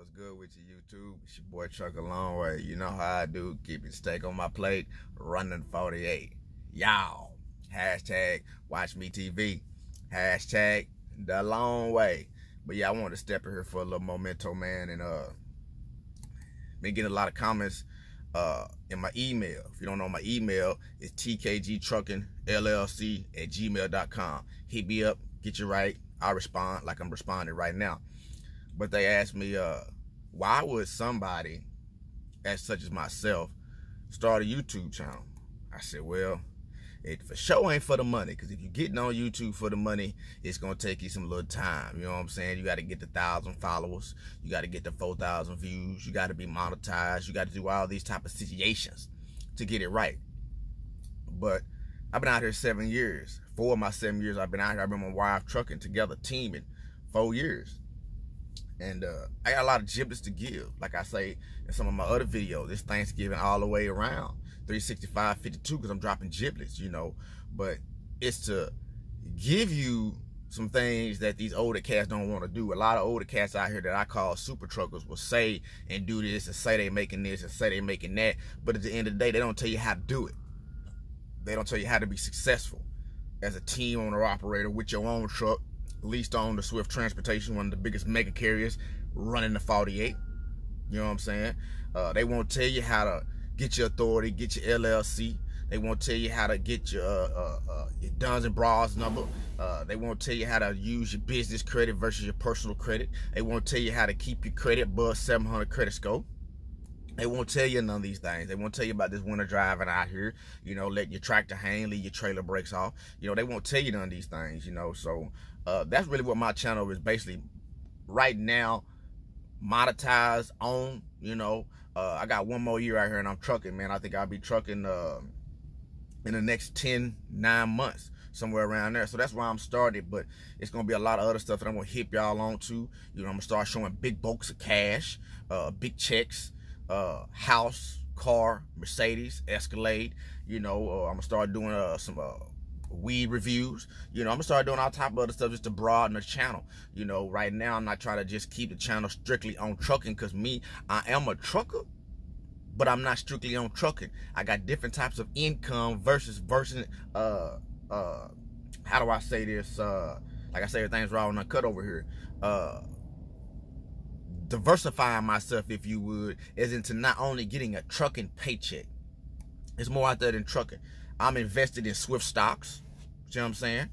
What's good with you, YouTube? It's your boy Truck a Long Way. You know how I do. Keep it steak on my plate. Running 48. Y'all. Hashtag watch me TV. Hashtag the long way. But yeah, I wanted to step in here for a little memento, man. And uh been getting a lot of comments uh in my email. If you don't know my email, it's tkgtrucking llc at gmail.com. Hit me up, get you right. I'll respond like I'm responding right now but they asked me, uh, why would somebody, as such as myself, start a YouTube channel? I said, well, it for sure ain't for the money. Because if you're getting on YouTube for the money, it's going to take you some little time. You know what I'm saying? You got to get the 1,000 followers. You got to get the 4,000 views. You got to be monetized. You got to do all these type of situations to get it right. But I've been out here seven years. Four of my seven years I've been out here. I've been my wife trucking together, teaming, four years. And uh, I got a lot of giblets to give. Like I say in some of my other videos, it's Thanksgiving all the way around. 365, 52, because I'm dropping giblets, you know. But it's to give you some things that these older cats don't want to do. A lot of older cats out here that I call super truckers will say and do this and say they're making this and say they're making that. But at the end of the day, they don't tell you how to do it. They don't tell you how to be successful as a team owner operator with your own truck leased on the Swift Transportation, one of the biggest mega carriers running the 48. You know what I'm saying? Uh, they won't tell you how to get your authority, get your LLC. They won't tell you how to get your, uh, uh, uh your Duns and Bras number. Uh, they won't tell you how to use your business credit versus your personal credit. They won't tell you how to keep your credit above 700 credit score. They won't tell you none of these things. They won't tell you about this winter driving out here, you know, letting your tractor hang, leave your trailer brakes off. You know, they won't tell you none of these things, you know. So uh, that's really what my channel is basically right now monetized on, you know. Uh, I got one more year out here and I'm trucking, man. I think I'll be trucking uh, in the next 10, 9 months somewhere around there. So that's why I'm started. But it's gonna be a lot of other stuff that I'm gonna hip y'all on to. You know, I'm gonna start showing big bulks of cash, uh, big checks, uh, house, car, Mercedes, Escalade. You know, uh, I'm gonna start doing uh, some uh, weed reviews. You know, I'm gonna start doing all type of other stuff just to broaden the channel. You know, right now I'm not trying to just keep the channel strictly on trucking because me, I am a trucker, but I'm not strictly on trucking. I got different types of income versus versus uh uh how do I say this? Uh like I say everything's raw and uncut over here. Uh diversifying myself, if you would, is into not only getting a trucking paycheck. It's more out there than trucking. I'm invested in Swift stocks. You know what I'm saying?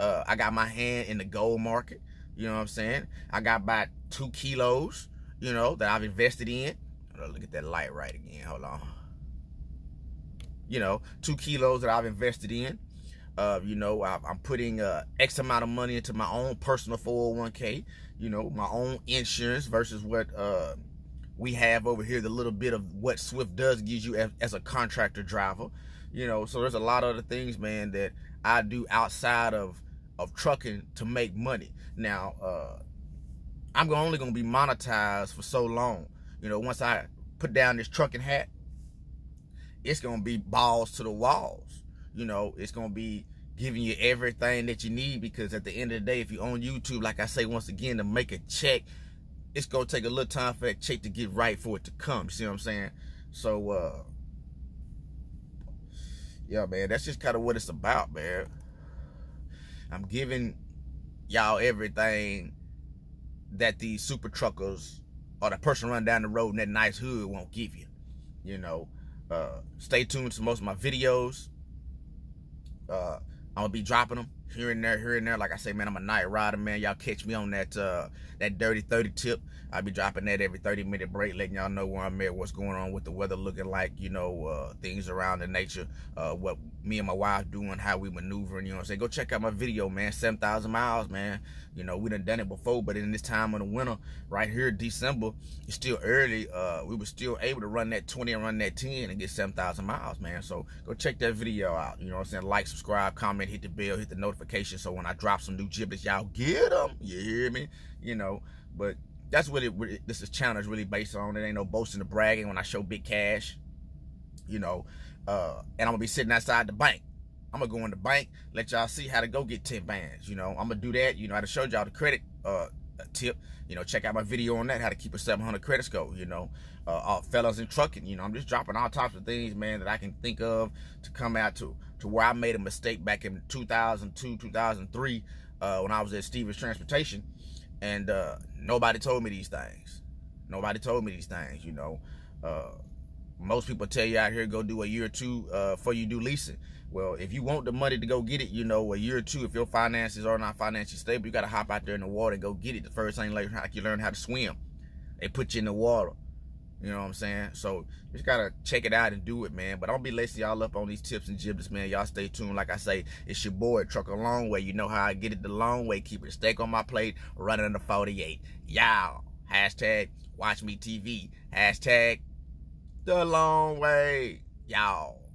Uh, I got my hand in the gold market. You know what I'm saying? I got about two kilos, you know, that I've invested in. Look at that light right again. Hold on. You know, two kilos that I've invested in. Uh, you know, I, am putting uh, X amount of money into my own personal 401k. You know, my own insurance versus what uh, we have over here. The little bit of what Swift does gives you as, as a contractor driver you know? So there's a lot of other things man that i do outside of of trucking to make money. Now uh i'm only gonna be monetized for so long. You know once i put down this trucking hat it's gonna be balls to the walls. You know it's gonna be giving you everything that you need because at the end of the day if you own youtube like i say once again to make a check it's gonna take a little time for that check to get right for it to come you see what i'm saying so uh yeah, man, that's just kind of what it's about, man. I'm giving y'all everything that these super truckers or the person running down the road in that nice hood won't give you. You know, uh, stay tuned to most of my videos. Uh, I'm gonna be dropping them here and there, here and there. Like I say, man, I'm a night rider, man. Y'all catch me on that uh, that dirty 30 tip. I'll be dropping that every 30 minute break, letting y'all know where I'm at, what's going on with the weather looking like, you know, uh, things around the nature, uh, what me and my wife doing, how we maneuvering, you know what I'm saying? Go check out my video, man. 7,000 miles, man. You know, we done done it before, but in this time of the winter, right here, December, it's still early. Uh, we were still able to run that 20 and run that 10 and get 7,000 miles, man. So go check that video out. You know what I'm saying? Like, subscribe, comment, hit the bell, hit the notification. So when I drop some new giblets, y'all get them. You hear me? You know, but that's what it, this is challenge really based on. It ain't no boasting or bragging when I show big cash, you know. Uh, and I'm gonna be sitting outside the bank. I'm gonna go in the bank, let y'all see how to go get 10 bands. You know, I'm gonna do that. You know, I showed y'all the credit uh, tip, you know, check out my video on that, how to keep a 700 credit score, you know. Uh, uh, fellas in trucking, you know, I'm just dropping all types of things, man, that I can think of to come out to, to where I made a mistake back in 2002, 2003, uh, when I was at Stevens Transportation. And uh, nobody told me these things. Nobody told me these things, you know. Uh, most people tell you out here go do a year or two uh, before you do leasing. Well, if you want the money to go get it, you know, a year or two, if your finances are not financially stable, you got to hop out there in the water and go get it. The first thing like, you learn how to swim. They put you in the water. You know what I'm saying? So you just gotta check it out and do it, man. But don't be lacing y'all up on these tips and giblets, man. Y'all stay tuned. Like I say, it's your boy, Truck a Long Way. You know how I get it the long way. Keep it steak on my plate, running the 48. Y'all. Hashtag watch me TV. Hashtag the long way. Y'all.